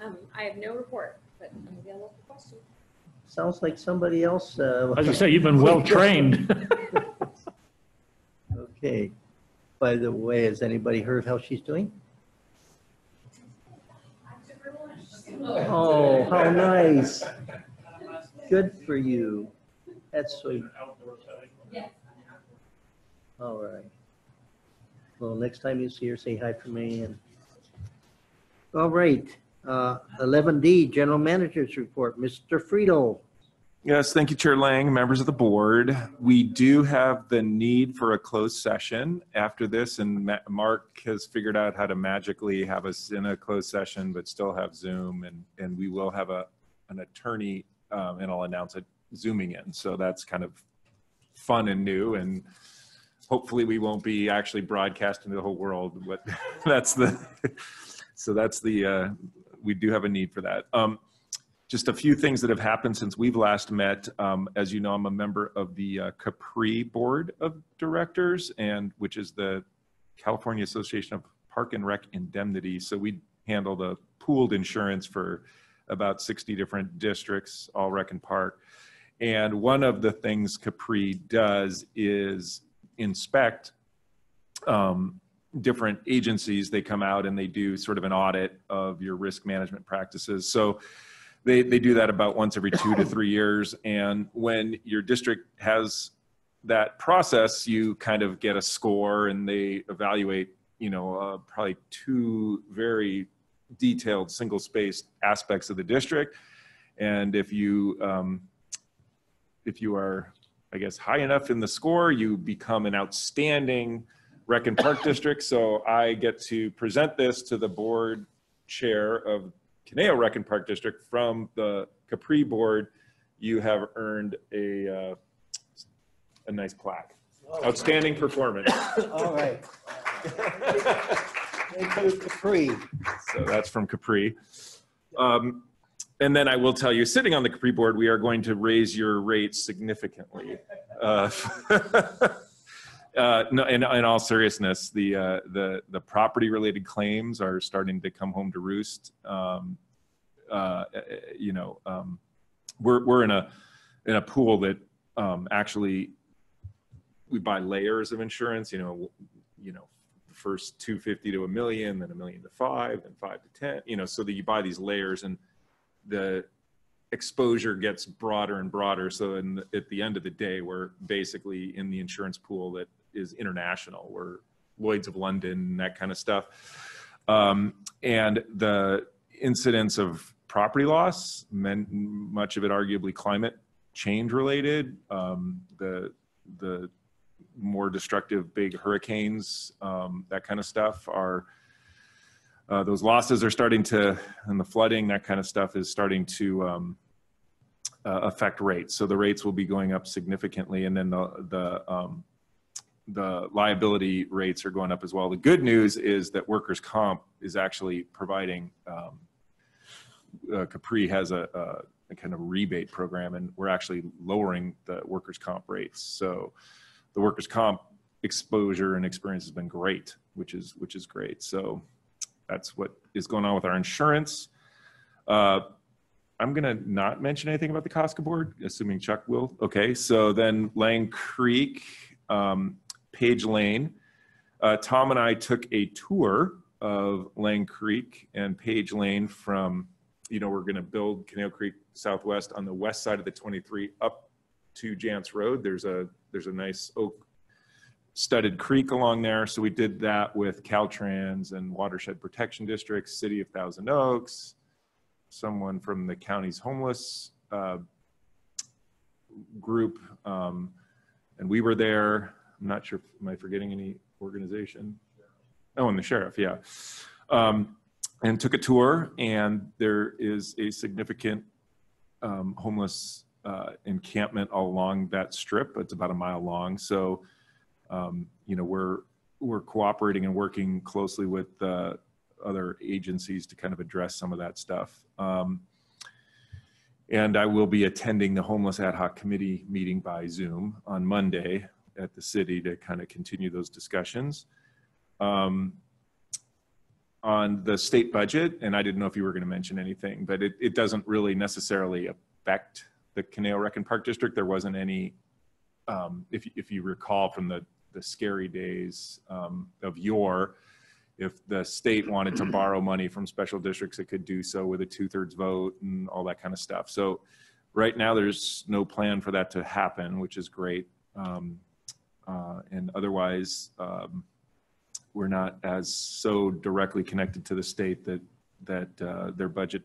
S7: Um, I have no report, but maybe I'm available for questions.
S1: sounds like somebody else. uh,
S5: As I say, you've been well-trained. [LAUGHS]
S1: Okay. By the way, has anybody heard how she's doing? Oh, how nice. Good for you. That's sweet. All right. Well, next time you see her, say hi for me and. All right, uh, eleven D, General Manager's Report, Mr. Friedl.
S6: Yes, thank you, Chair Lang, members of the board. We do have the need for a closed session after this, and Ma- Mark has figured out how to magically have us in a closed session, but still have Zoom, and, and we will have a, an attorney, um, and I'll announce it, zooming in. So that's kind of fun and new, and hopefully we won't be actually broadcasting to the whole world, but [LAUGHS] that's the, [LAUGHS] so that's the, uh, we do have a need for that. Um, just a few things that have happened since we've last met. Um, as you know, I'm a member of the uh, Capri Board of Directors, and which is the California Association of Park and Rec Indemnity. So we handle the pooled insurance for about 60 different districts, all rec and park. And one of the things Capri does is inspect um, different agencies. They come out and they do sort of an audit of your risk management practices. So they, they do that about once every two to [COUGHS] three years. And when your district has that process, you kind of get a score and they evaluate, you know, uh, probably two very detailed single spaced aspects of the district. And if you, um, if you are, I guess, high enough in the score, you become an outstanding rec and park [LAUGHS] district. So I get to present this to the board chair of Conejo Rec and Park District from the Capri Board, you have earned a, uh, a nice plaque. Outstanding performance. [COUGHS]
S1: All right. [LAUGHS] Capri.
S6: So that's from Capri. Um, And then I will tell you, sitting on the Capri Board, we are going to raise your rates significantly. Uh, [LAUGHS] Uh, no, in, in all seriousness, the, uh, the, the property related claims are starting to come home to roost. Um, uh, you know, um, we're, we're in a, in a pool that, um, actually we buy layers of insurance, you know, you know, first 250 to a million, then a million to five, then five to 10, you know, so that you buy these layers and the exposure gets broader and broader. So in, the- at the end of the day, we're basically in the insurance pool that is international. We're Lloyd's of London, that kind of stuff. Um, and the incidence of property loss, men, much of it arguably climate change related. Um, the, the more destructive big hurricanes, um, that kind of stuff are, uh, those losses are starting to, and the flooding, that kind of stuff is starting to um, uh, affect rates. So the rates will be going up significantly, and then the the um, the liability rates are going up as well. The good news is that workers' comp is actually providing. Um, uh, Capri has a, a, a kind of rebate program, and we're actually lowering the workers' comp rates. So the workers' comp exposure and experience has been great, which is which is great. So that's what is going on with our insurance. Uh, I'm gonna not mention anything about the COSCA board, assuming Chuck will. Okay, so then Lang Creek, um, Page Lane. Uh, Tom and I took a tour of Lang Creek and Page Lane from, you know, we're gonna build Conejo Creek Southwest on the west side of the 23 up to Janss Road. There's a there's a nice oak studded creek along there. So we did that with Caltrans and Watershed Protection District, City of Thousand Oaks, someone from the county's homeless uh, group. Um, and we were there. I'm not sure, am I forgetting any organization? Oh, and the sheriff, yeah. Um, and took a tour, and there is a significant um, homeless uh, encampment along that strip. It's about a mile long. So, um, you know, we're we're cooperating and working closely with uh, other agencies to kind of address some of that stuff. Um, and I will be attending the homeless ad hoc committee meeting by Zoom on Monday at the city to kind of continue those discussions. Um, on the state budget, and I didn't know if you were going to mention anything, but it, it doesn't really necessarily affect the Conejo Rec Park District. There wasn't any, um, if, if you recall from the, the scary days um, of yore, if the state wanted to borrow money from special districts, it could do so with a two-thirds vote and all that kind of stuff. So right now, there's no plan for that to happen, which is great. Um, uh, and otherwise, um, we're not as so directly connected to the state that that uh, their budget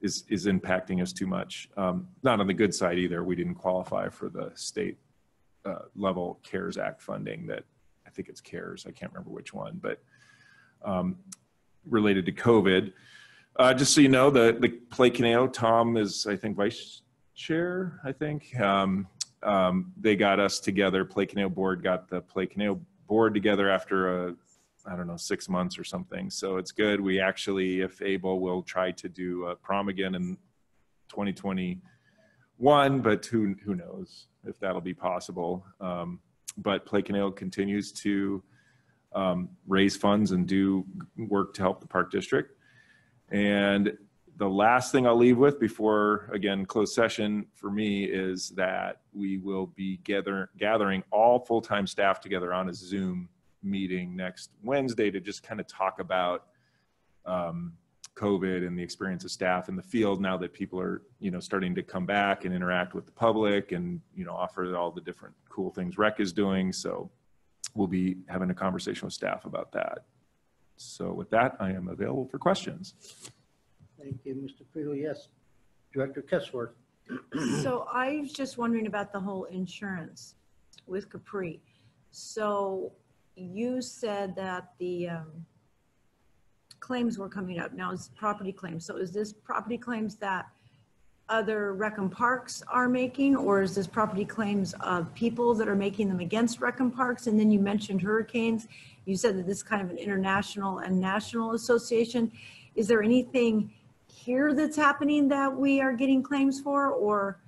S6: is is impacting us too much. Um, not on the good side either. We didn't qualify for the state uh, level CARES Act funding. That I think it's CARES. I can't remember which one, but um, related to COVID. Uh, just so you know, the the Play Conejo, Tom is I think vice chair. I think um, um, they got us together. Play Conejo board got the Play Conejo board together after a I don't know, six months or something. So it's good. We actually, if able, will try to do a prom again in 2021, but who, who knows if that'll be possible. Um, but Play Conejo continues to um, raise funds and do work to help the park district. And the last thing I'll leave with before, again, closed session for me is that we will be gather, gathering all full-time staff together on a Zoom meeting next Wednesday to just kind of talk about um, COVID and the experience of staff in the field now that people are, you know, starting to come back and interact with the public and, you know, offer all the different cool things Rec is doing. So we'll be having a conversation with staff about that. So with that, I am available for questions.
S1: Thank you, Mr. Friedl. Yes, Director Kessler. [CLEARS THROAT]
S9: So I was just wondering about the whole insurance with Capri. So you said that the um, claims were coming up. Now it's property claims. So is this property claims that other rec parks are making? Or is this property claims of people that are making them against rec parks? And then you mentioned hurricanes. You said that this is kind of an international and national association. Is there anything here that's happening that we are getting claims for? Or,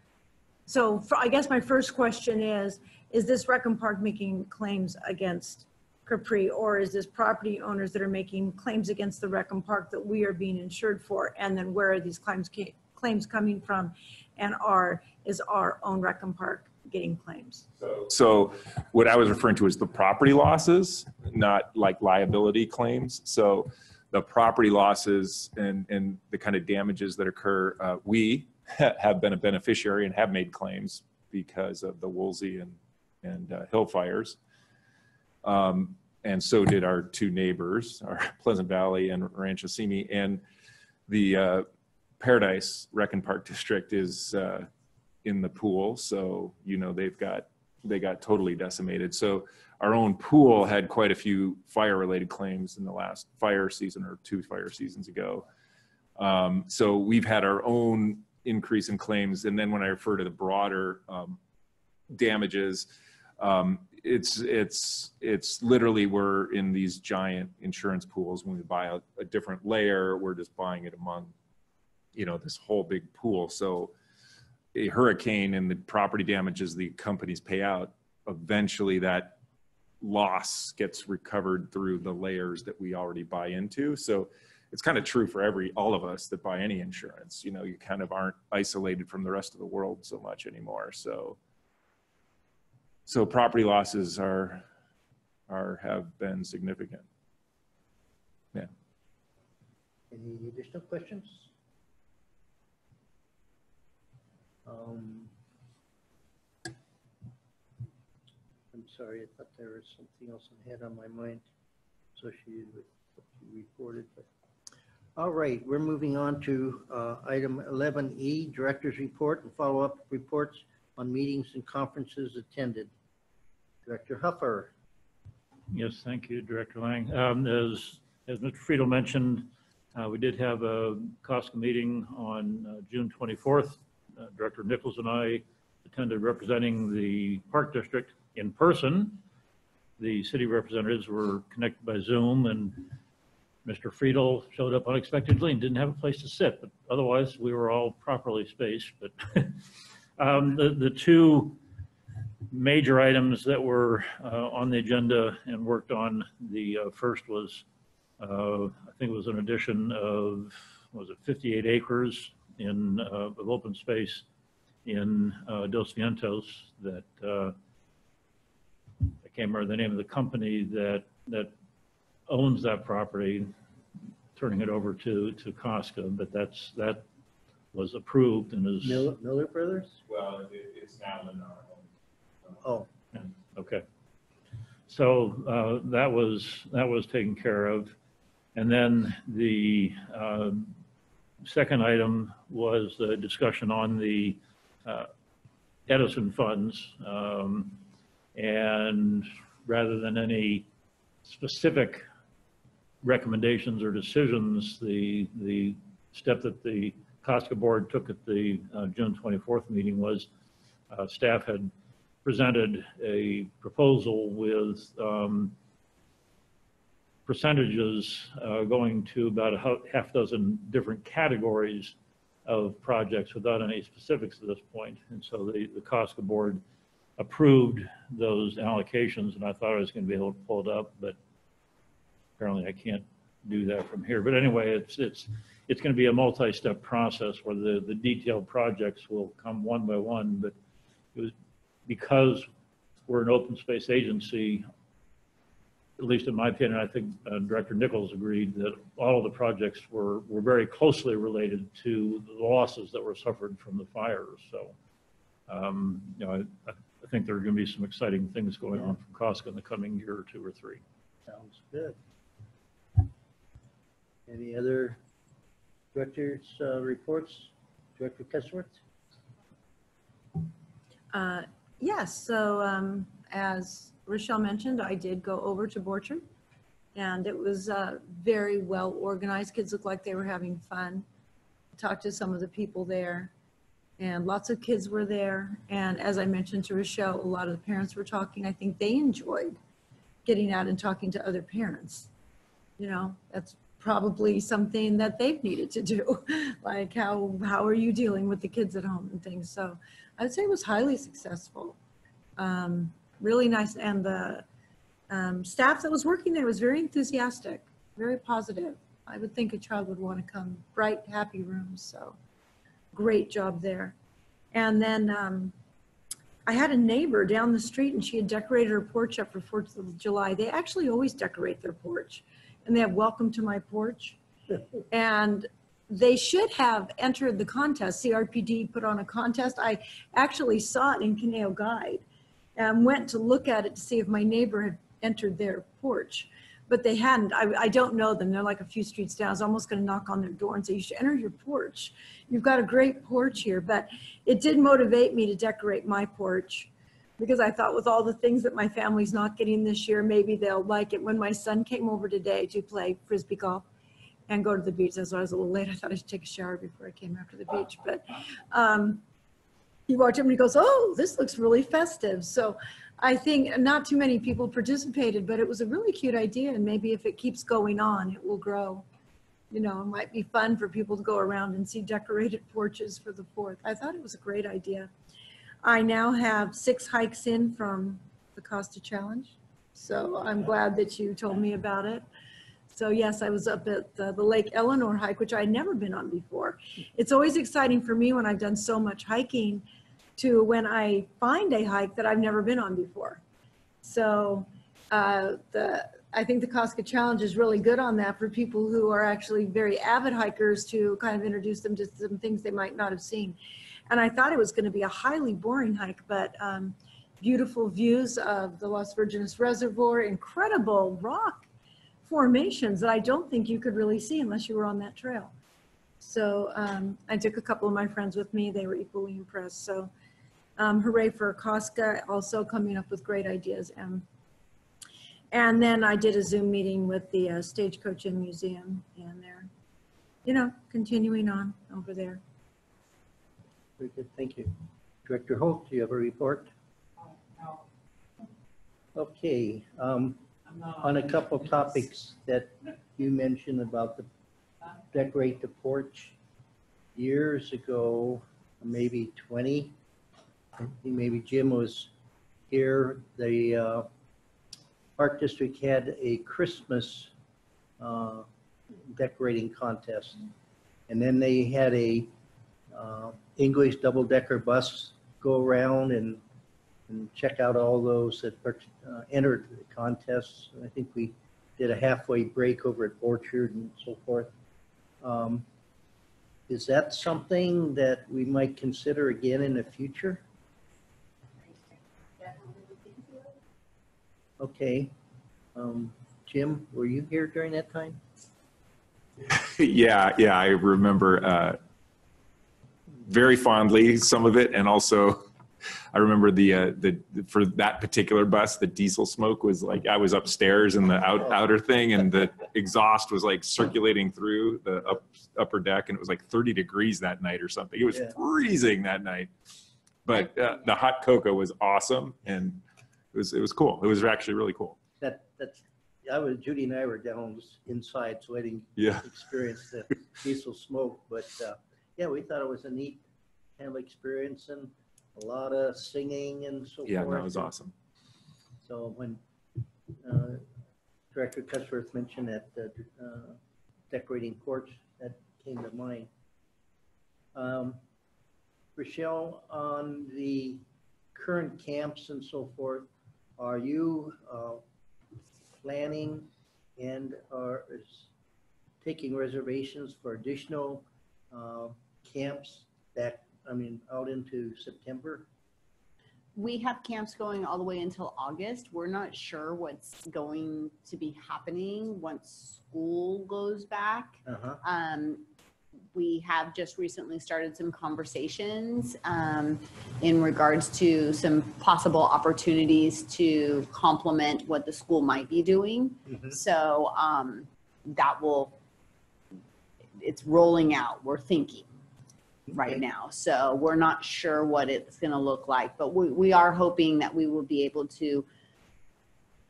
S9: so for- I guess my first question is, is this Rec Park making claims against Capri? Or is this property owners that are making claims against the Rec Park that we are being insured for? And then where are these claims, claims coming from? And are, is our own Rec Park getting claims?
S6: So what I was referring to is the property losses, not like liability claims. So the property losses and, and the kind of damages that occur, uh, we [LAUGHS] have been a beneficiary and have made claims because of the Woolsey and, and uh, Hill fires. Um, and so did our two neighbors, our [LAUGHS] Pleasant Valley and Rancho Simi. And the uh, Paradise Rec Park District is uh, in the pool. So, you know, they've got, they got totally decimated. So our own pool had quite a few fire related claims in the last fire season or two fire seasons ago. Um, so we've had our own increase in claims. And then when I refer to the broader um, damages, um, it's, it's, it's literally we're in these giant insurance pools. When we buy a, a different layer, we're just buying it among, you know, this whole big pool. So a hurricane and the property damages the companies pay out, eventually that loss gets recovered through the layers that we already buy into. So it's kind of true for every, all of us that buy any insurance. You know, you kind of aren't isolated from the rest of the world so much anymore. So, so property losses are, are, have been significant. Yeah.
S1: Any additional questions? Um, I'm sorry, I thought there was something else I had on my mind associated with what you reported, but. All right, we're moving on to uh, item 11E, Director's Report and follow-up reports on meetings and conferences attended. Director Huffer.
S5: Yes, thank you, Director Lang. Um, As, as Mr. Friedl mentioned, uh, we did have a COSCA meeting on uh, June 24th. Uh, Director Nichols and I attended representing the Park District in person. The city representatives were connected by Zoom, and Mr. Friedl showed up unexpectedly and didn't have a place to sit, but otherwise, we were all properly spaced. But [LAUGHS] um, the, the two major items that were uh, on the agenda and worked on. The uh, first was, uh, I think it was an addition of, was it 58 acres in, uh, of open space in uh, Dos Vientos that, uh, I can't remember the name of the company that, that owns that property, turning it over to, to COSCA, but that's, that was approved and is.
S1: Miller Miller Brothers?
S6: Well, it's now in our
S1: Oh,
S5: Okay. So uh, that was, that was taken care of. And then the um, second item was the discussion on the uh, Edison funds. Um, And rather than any specific recommendations or decisions, the, the step that the COSCA board took at the uh, June 24th meeting was uh, staff had presented a proposal with um, percentages uh, going to about a half dozen different categories of projects without any specifics at this point. And so the, the COSCA board approved those allocations, and I thought I was going to be able to pull it up, but apparently I can't do that from here. But anyway, it's, it's, it's going to be a multi-step process where the, the detailed projects will come one by one, but it was because we're an open space agency, at least in my opinion, I think uh, Director Nichols agreed that all of the projects were, were very closely related to the losses that were suffered from the fires. So, um, you know, I, I think there are going to be some exciting things going on from COSCA in the coming year or two or three.
S1: sounds good. Any other directors' uh, reports? Director Cusworth?
S9: Uh, Yes, so um, as Rochelle mentioned, I did go over to Borchard. And it was uh, very well organized. Kids looked like they were having fun. Talked to some of the people there. And lots of kids were there. And as I mentioned to Rochelle, a lot of the parents were talking. I think they enjoyed getting out and talking to other parents. You know, that's probably something that they've needed to do. [LAUGHS] Like how, how are you dealing with the kids at home and things? So I would say it was highly successful. Um, really nice. And the um, staff that was working there was very enthusiastic, very positive. I would think a child would want to come. Bright, happy rooms. So great job there. And then um, I had a neighbor down the street and she had decorated her porch up for Fourth of July. They actually always decorate their porch and they have welcome to my porch. And they should have entered the contest. CRPD put on a contest. I actually saw it in Conejo Guide and went to look at it to see if my neighbor had entered their porch. But they hadn't. I, I don't know them. They're like a few streets down. I was almost going to knock on their door and say, you should enter your porch. You've got a great porch here. But it did motivate me to decorate my porch because I thought with all the things that my family's not getting this year, maybe they'll like it. When my son came over today to play frisbee golf and go to the beach, that's why I was a little late. I thought I should take a shower before I came after the beach. But um, he walked up and he goes, "Oh, this looks really festive." So I think not too many people participated, but it was a really cute idea. And maybe if it keeps going on, it will grow. You know, it might be fun for people to go around and see decorated porches for the fourth. I thought it was a great idea. I now have six hikes in from the COSCA Challenge. So I'm glad that you told me about it. So yes, I was up at the, the Lake Eleanor hike, which I had never been on before. It's always exciting for me when I've done so much hiking to when I find a hike that I've never been on before. So uh, the I think the COSCA Challenge is really good on that for people who are actually very avid hikers to kind of introduce them to some things they might not have seen. And I thought it was going to be a highly boring hike, but um, beautiful views of the Las Virgenes Reservoir, incredible rock formations that I don't think you could really see unless you were on that trail. So um, I took a couple of my friends with me. They were equally impressed. So um, hooray for COSCA, also coming up with great ideas. And, and then I did a Zoom meeting with the uh, Stagecoach Inn Museum and they're, you know, continuing on over there.
S1: Very good, thank you. Director Holt, do you have a report? Okay, um, on a couple topics that you mentioned about the decorate the porch. Years ago, maybe 20, I think maybe Jim was here, the uh, Park District had a Christmas uh, decorating contest. And then they had a uh, English double-decker bus go around and, and check out all those that uh, entered the contest. I think we did a halfway break over at Orchard and so forth. Um, Is that something that we might consider again in the future? Okay. Um, Jim, were you here during that time? [LAUGHS]
S6: Yeah, yeah, I remember uh, very fondly some of it, and also [LAUGHS] I remember the uh, the for that particular bus, the diesel smoke was like I was upstairs in the out, outer thing, and the [LAUGHS] exhaust was like circulating through the up, upper deck, and it was like 30 degrees that night or something. It was
S1: Yeah.
S6: freezing that night, but uh, the hot cocoa was awesome, and it was it was cool. It was actually really cool.
S1: That, that's, I was, Judy and I were down inside, so I didn't
S6: Yeah. [LAUGHS]
S1: experience the diesel smoke, but, uh, yeah, we thought it was a neat kind of experience and a lot of singing and so forth.
S6: Yeah, that was awesome.
S1: So when, uh, Director Cusworth mentioned that, uh, uh, decorating porch, that came to mind. Um, Rochelle, on the current camps and so forth, are you, uh, planning and are is taking reservations for additional, uh, camps that, I mean, out into September?
S10: We have camps going all the way until August. We're not sure what's going to be happening once school goes back.
S1: Uh-huh.
S10: Um, we have just recently started some conversations um, in regards to some possible opportunities to complement what the school might be doing.
S1: Mhm.
S10: So um, that will, it's rolling out, we're thinking right
S1: Okay.
S10: now. So we're not sure what it's going to look like, but we, we are hoping that we will be able to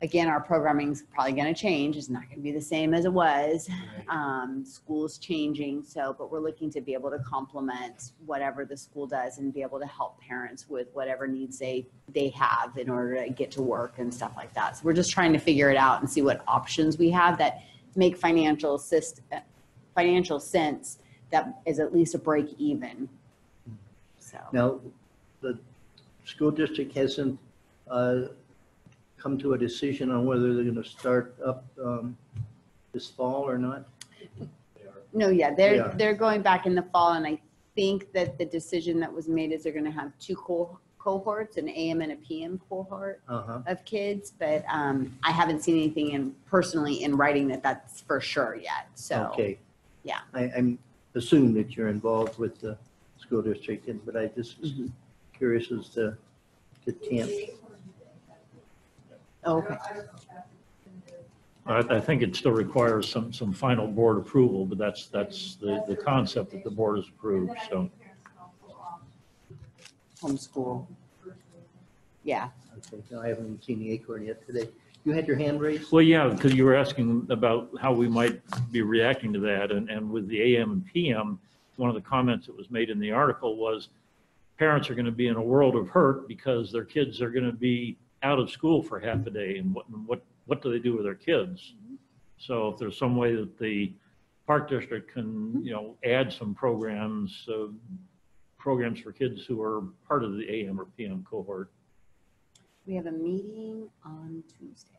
S10: again, our programming's probably gonna change. It's not gonna be the same as it was.
S1: Right.
S10: Um, school's changing, so, but we're looking to be able to complement whatever the school does and be able to help parents with whatever needs they, they have in order to get to work and stuff like that. So we're just trying to figure it out and see what options we have that make financial assist, uh, financial sense that is at least a break even. So.
S1: Now, the school district hasn't uh, come to a decision on whether they're going to start up um, this fall or not?
S10: No, yeah, they're,
S1: Yeah.
S10: they're going back in the fall and I think that the decision that was made is they're gonna have two co- cohorts, an AM and a PM cohort
S1: Uh-huh.
S10: of kids, but, um, I haven't seen anything in, personally in writing that that's for sure yet, so.
S1: Okay.
S10: yeah.
S1: I, I'm assuming that you're involved with the school district, and- but I just was
S10: Mhm.
S1: curious as to the tenth.
S10: Okay,
S5: I, I think it still requires some, some final board approval, but that's, that's the, the concept that the board has approved, so.
S10: homeschool. Yeah,
S1: Okay, no, I haven't seen the acorn yet today. You had your hand raised?
S5: Well, yeah, because you were asking about how we might be reacting to that, and, and with the AM and PM, one of the comments that was made in the article was parents are going to be in a world of hurt because their kids are going to be out of school for half a day, and what, what, what do they do with their kids? So if there's some way that the park district can, you know, add some programs, uh, programs for kids who are part of the AM or PM cohort.
S10: we have a meeting on Tuesday.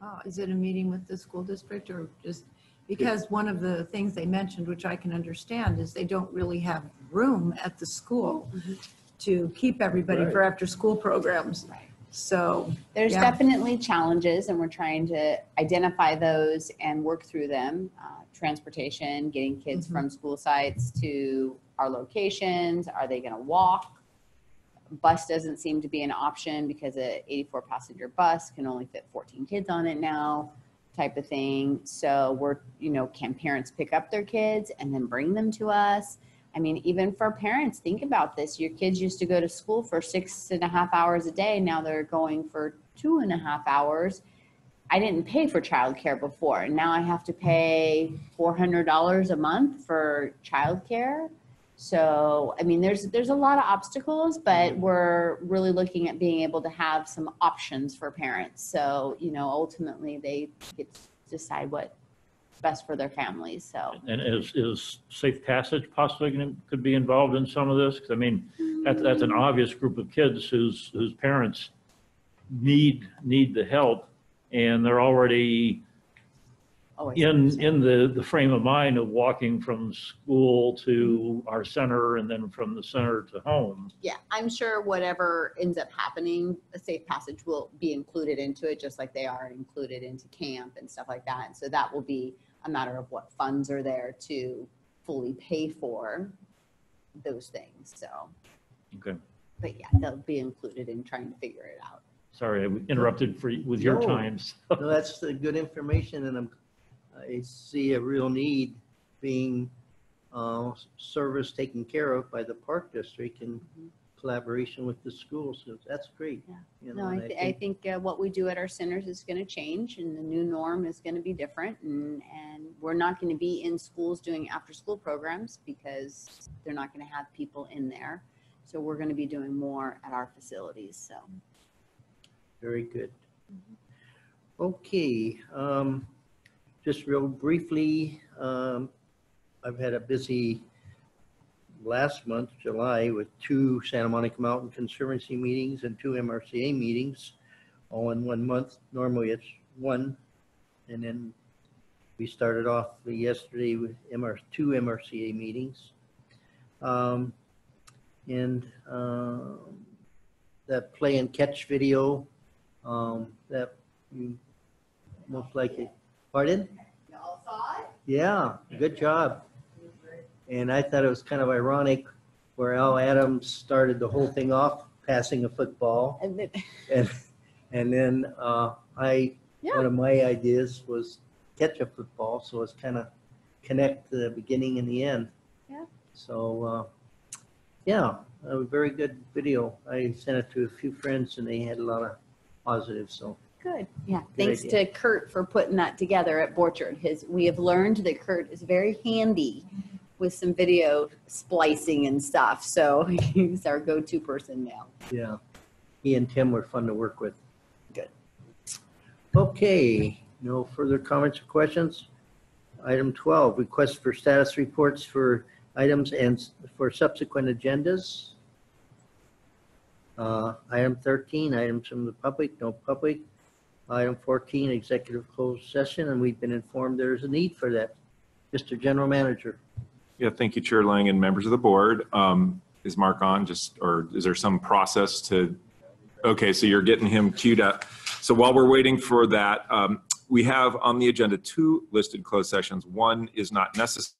S9: Oh, is it a meeting with the school district or just, because one of the things they mentioned, which I can understand, is they don't really have room at the school to keep everybody for after-school programs.
S10: Right.
S9: So,
S10: There's
S9: Yeah.
S10: definitely challenges and we're trying to identify those and work through them. Uh, Transportation, getting kids
S9: Mhm.
S10: from school sites to our locations, are they gonna walk? Bus doesn't seem to be an option because a 84 passenger bus can only fit 14 kids on it now, type of thing. So we're, you know, can parents pick up their kids and then bring them to us? I mean, even for parents, think about this. Your kids used to go to school for six and a half hours a day. Now they're going for two and a half hours. I didn't pay for childcare before. and Now I have to pay $400 a month for childcare. So, I mean, there's, there's a lot of obstacles, but mm-hmm. we're really looking at being able to have some options for parents. So, you know, ultimately they get to decide what's best for their families. So,
S5: And is, is Safe Passage possibly gonna, could be involved in some of this? 'Cause I mean, that's, that's an obvious group of kids whose, whose parents need, need the help. And they're already
S10: always.
S5: in, in the, the frame of mind of walking from school to our center and then from the center to home.
S10: Yeah, I'm sure whatever ends up happening, a safe passage will be included into it, just like they are included into camp and stuff like that. And so that will be a matter of what funds are there to fully pay for those things. So,
S5: Okay,
S10: but yeah, they'll be included in trying to figure it out.
S5: sorry, I interrupted for, with your
S1: No.
S5: times.
S1: No, that's the good information, and I'm, I see a real need being uh, service taken care of by the park district in collaboration with the schools, so that's great.
S10: Yeah.
S1: You know,
S10: No, I,
S1: and
S10: thi- I think uh, what we do at our centers is going to change and the new norm is going to be different. And, and we're not going to be in schools doing after-school programs because they're not going to have people in there. So we're going to be doing more at our facilities, so.
S1: Very good. Okay, um, just real briefly, um, I've had a busy last month, July, with two Santa Monica Mountain Conservancy meetings and two MRCA meetings, all in one month. Normally it's one. And then we started off yesterday with MR, two MRCA meetings. Um, and, um, that play and catch video, um, that you most likely, pardon?
S10: Y'all saw it?
S1: Yeah, good job. And I thought it was kind of ironic where Al Adams started the whole thing off passing a football.
S10: And then- [LAUGHS]
S1: And, and then, uh, I, one of my ideas was catch a football, so it's kind of connect the beginning and the end.
S10: Yeah.
S1: So, uh, yeah, a very good video. I sent it to a few friends and they had a lot of positives, so
S10: Good. Yeah.
S1: Good
S10: Thanks
S1: idea.
S10: to Kurt for putting that together at Borchard. His, we have learned that Kurt is very handy with some video splicing and stuff. So [LAUGHS] he's our go-to person now.
S1: Yeah. He and Tim were fun to work with.
S10: Good.
S1: Okay, no further comments or questions? Item 12, request for status reports for items and s- for subsequent agendas. Uh, Item 13, items from the public, no public. Item 14, executive closed session, and we've been informed there's a need for that. Mr. General Manager.
S6: Yeah, thank you, Chair Lang and members of the board. Um, Is Mark on just, or is there some process to, okay, so you're getting him queued up. So while we're waiting for that, um, we have on the agenda two listed closed sessions. One is not necessary